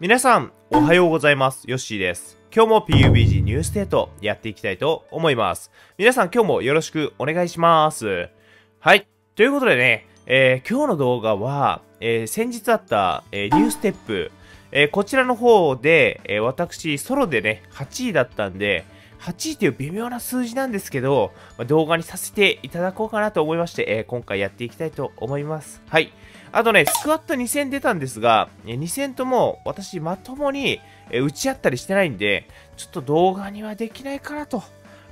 皆さん、おはようございます。ヨッシーです。今日も PUBG ニューステートやっていきたいと思います。皆さん、今日もよろしくお願いします。はい。ということでね、えー今日の動画は、えー先日あった、えーニューステップ、えこちらの方で、え私、ソロでね、8位だったんで、8位という微妙な数字なんですけど、ま動画にさせていただこうかなと思いまして、え今回やっていきたいと思います。はい。あとね、スクワット2戦出たんですが、2戦とも私まともに打ち合ったりしてないんで、ちょっと動画にはできないかなと。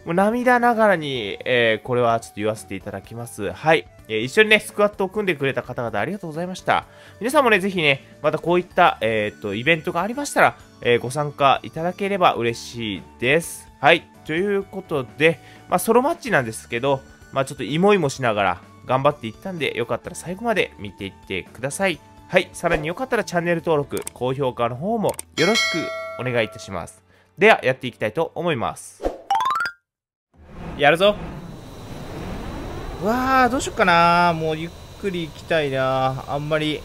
もう涙ながらに、えーこれはちょっと言わせていただきます。はい。えー一緒にね、スクワットを組んでくれた方々ありがとうございました。皆さんもね、ぜひね、またこういった、えーっと、イベントがありましたら、えご参加いただければ嬉しいです。はい。ということで、まあ、ソロマッチなんですけど、まあ、ちょっとイモイモしながら頑張っていったんで、よかったら最後まで見ていってください。はい。さらによかったらチャンネル登録、高評価の方もよろしくお願いいたします。では、やっていきたいと思います。やるぞわあどうしよっかなもうゆっくり行きたいなあんまり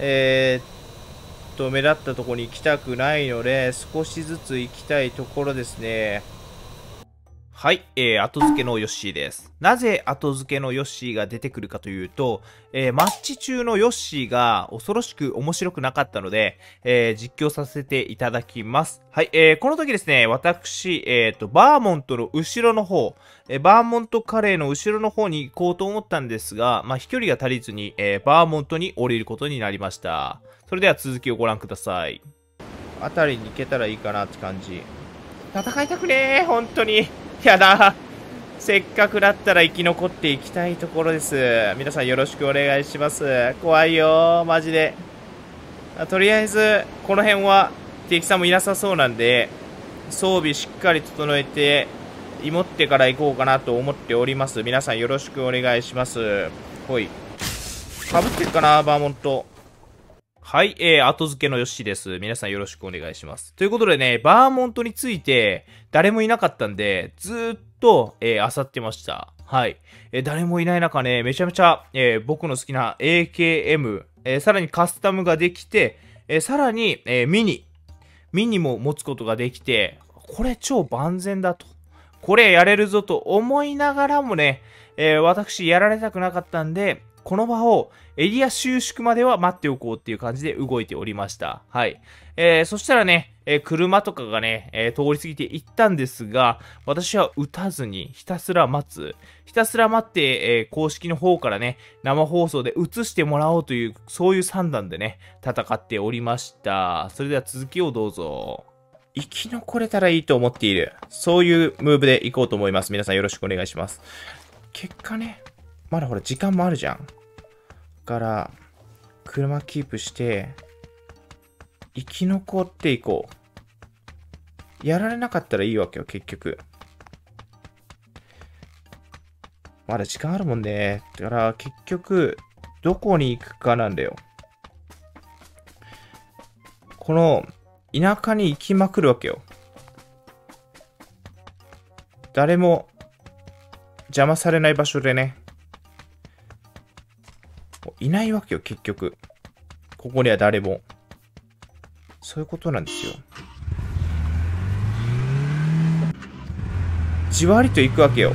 えー、っと目立ったところに行きたくないので少しずつ行きたいところですねはい、えー、後付けのヨッシーです。なぜ後付けのヨッシーが出てくるかというと、えーマッチ中のヨッシーが恐ろしく面白くなかったので、えー実況させていただきます。はい、えーこの時ですね、私、えっ、と、バーモントの後ろの方、えーバーモントカレーの後ろの方に行こうと思ったんですが、まあ、飛距離が足りずに、えーバーモントに降りることになりました。それでは続きをご覧ください。あたりに行けたらいいかなって感じ。戦いたくねー、本当に。やだ。せっかくだったら生き残っていきたいところです。皆さんよろしくお願いします。怖いよ、マジで。とりあえず、この辺は敵さんもいなさそうなんで、装備しっかり整えて、芋ってから行こうかなと思っております。皆さんよろしくお願いします。ほい。かぶってるかな、バーモント。はい、えー、後付けのヨッシーです。皆さんよろしくお願いします。ということでね、バーモントについて誰もいなかったんで、ずーっと、えー、漁ってました。はい。えー誰もいない中ね、めちゃめちゃ、えー僕の好きな AKM、えーさらにカスタムができて、えーさらに、えーミニ、ミニも持つことができて、これ超万全だと。これやれるぞと思いながらもね、えー私やられたくなかったんで、この場をエリア収縮までは待っておこうっていう感じで動いておりました。はい。えーそしたらね、えー車とかがね、えー通り過ぎていったんですが、私は撃たずにひたすら待つ。ひたすら待って、え公式の方からね、生放送で映してもらおうという、そういう算段でね、戦っておりました。それでは続きをどうぞ。生き残れたらいいと思っている。そういうムーブでいこうと思います。皆さんよろしくお願いします。結果ね、まだほら時間もあるじゃん。だから、車キープして、生き残っていこう。やられなかったらいいわけよ、結局。まだ時間あるもんね。だから、結局、どこに行くかなんだよ。この、田舎に行きまくるわけよ。誰も邪魔されない場所でね。いないわけよ、結局。ここには誰も。そういうことなんですよ。じわりと行くわけよ。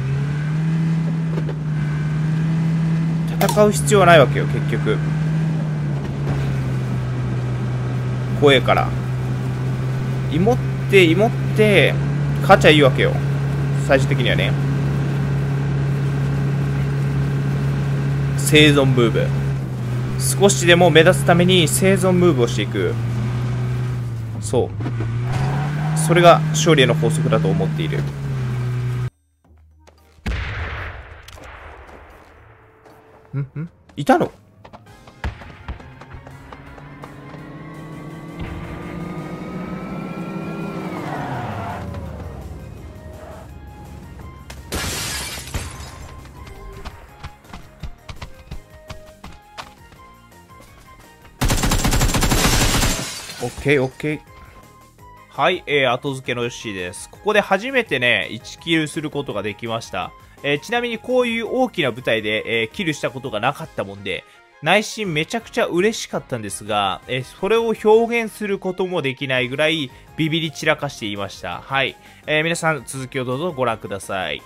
戦う必要はないわけよ、結局。怖えから。芋って、芋って、勝ちゃいいわけよ。最終的にはね。生存ムーブ。少しでも目立つために生存ムーブをしていく。そう。それが勝利への法則だと思っている。ん？ん？いたの？ケーオッケー。はい、えー、後付けのヨッシーです。ここで初めてね、1キルすることができました。えーちなみにこういう大きな舞台で、えーキルしたことがなかったもんで、内心めちゃくちゃ嬉しかったんですが、えそれを表現することもできないぐらいビビり散らかしていました。はい。えー、皆さん続きをどうぞご覧ください。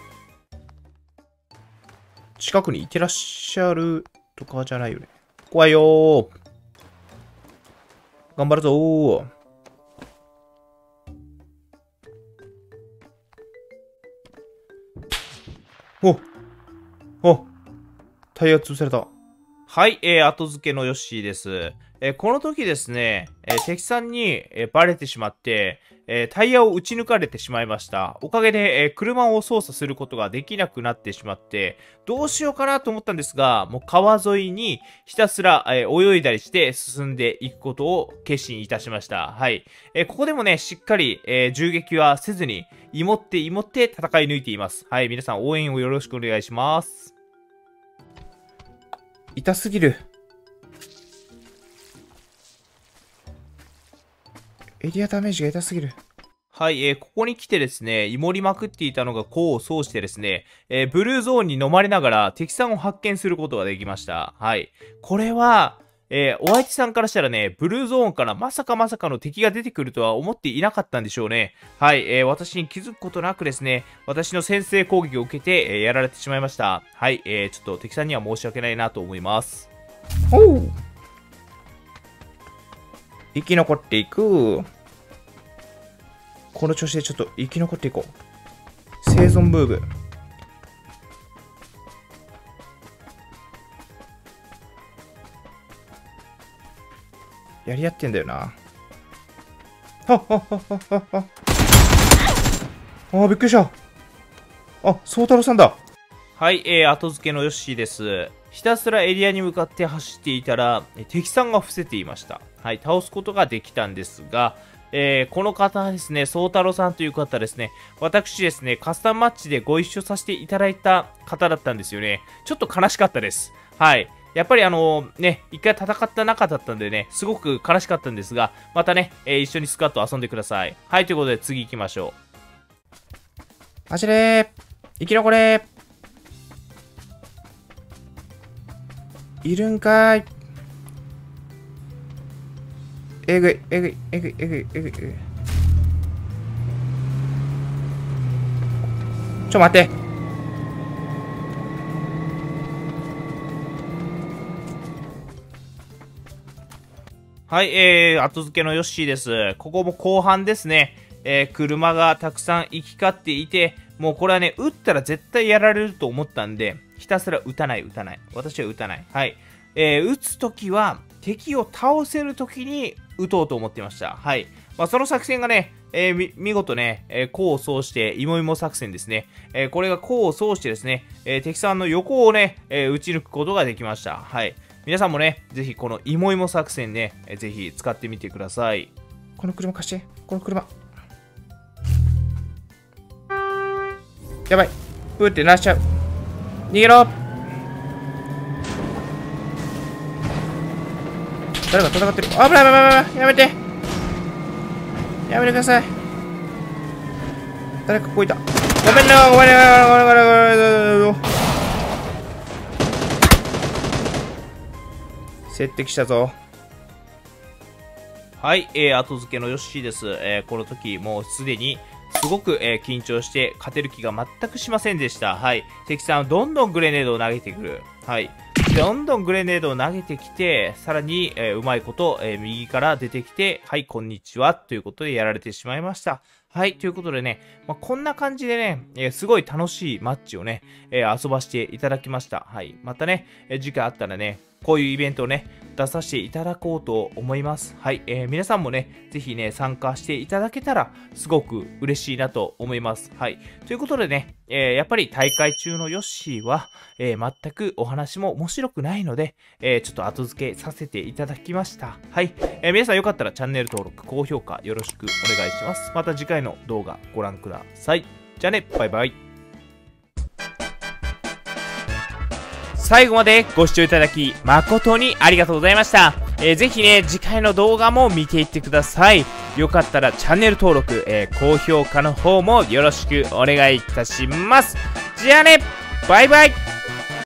近くにいてらっしゃるとかじゃないよね。怖いよ頑張るぞおおタイヤ潰された。はい、えー、後付けのヨッシーです。え、この時ですね、え、敵さんに、え、バレてしまって、えタイヤを撃ち抜かれてしまいました。おかげで、え車を操作することができなくなってしまって、どうしようかなと思ったんですが、もう川沿いにひたすら、え泳いだりして進んでいくことを決心いたしました。はい。えここでもね、しっかり、え銃撃はせずに、芋って芋って戦い抜いています。はい、皆さん応援をよろしくお願いします。痛すぎる。エリアダメージが痛すぎる。はい、えー、ここに来てですね、イモりまくっていたのが功を奏してですね、えー、ブルーゾーンに飲まれながら敵さんを発見することができました。はい。これは、えー、お相手さんからしたらね、ブルーゾーンからまさかまさかの敵が出てくるとは思っていなかったんでしょうね。はい、えー、私に気づくことなくですね、私の先制攻撃を受けて、えー、やられてしまいました。はい、えー、ちょっと敵さんには申し訳ないなと思います。おう生き残っていく。この調子でちょっと生き残っていこう。生存ムーブ。やり合ってんだよな。はっはっはっはっは。ああ、びっくりした。あ、宗太郎さんだ。はい、えー、後付けのヨッシーです。ひたすらエリアに向かって走っていたら、敵さんが伏せていました。はい、倒すことができたんですが、えー、この方はですね、宗太郎さんという方ですね、私ですね、カスタムマッチでご一緒させていただいた方だったんですよね。ちょっと悲しかったです。はい。やっぱりあのね、一回戦った仲だったんでね、すごく悲しかったんですが、またね、えー、一緒にスカット遊んでください。はい、ということで次行きましょう。走れー生き残れいるんかいえぐい、えぐい、えぐい、えぐい、えぐい、えぐい。ちょ、待って。はい、えー、後付けのヨッシーです。ここも後半ですね。えー、車がたくさん行き交っていて、もうこれはね、撃ったら絶対やられると思ったんで、ひたすら撃たない、撃たない。私は撃たない。はい。えー、撃つときは、敵を倒せるときに撃とうと思ってました。はい。まあ、その作戦がね、えー、見事ね、えー、功を奏して、いもいも作戦ですね。えー、これが功を奏してですね、えー、敵さんの横をね、えー、撃ち抜くことができました。はい。皆さんもね、ぜひこのいもいも作戦ね、ぜひ使ってみてください。この車貸して、この車。やばい。ふーって鳴らしちゃう。逃げろ誰か戦ってる？危ない危ない危ないやめて。やめてください。誰かここいた。ごめんな、ごめんな、ごめんな、ごめんな、ごめんな。接敵したぞ。はい、えー、後付けのヨッシーです。えー、この時、もうすでに、すごく、えー、緊張して勝てる気が全くしませんでした。はい。敵さん、どんどんグレネードを投げてくる。はい。どんどんグレネードを投げてきて、さらに、えー、うまいこと、えー、右から出てきて、はい、こんにちは、ということでやられてしまいました。はい、ということでね、まあ、こんな感じでね、えー、すごい楽しいマッチをね、え遊ばせていただきました。はい、またね、え次回あったらね、こういうイベントをね、出させていただこうと思います。はい、えー、皆さんもね、ぜひね、参加していただけたら、すごく嬉しいなと思います。はい。ということでね、えー、やっぱり大会中のヨッシーは、えー、全くお話も面白くないので、えー、ちょっと後付けさせていただきました。はい。えー、皆さんよかったらチャンネル登録、高評価よろしくお願いします。また次回の動画ご覧ください。じゃあね、バイバイ。最後までご視聴いただき誠にありがとうございました。えー、ぜひね、次回の動画も見ていってください。よかったらチャンネル登録、えー、高評価の方もよろしくお願いいたします。じゃあね、バイバイ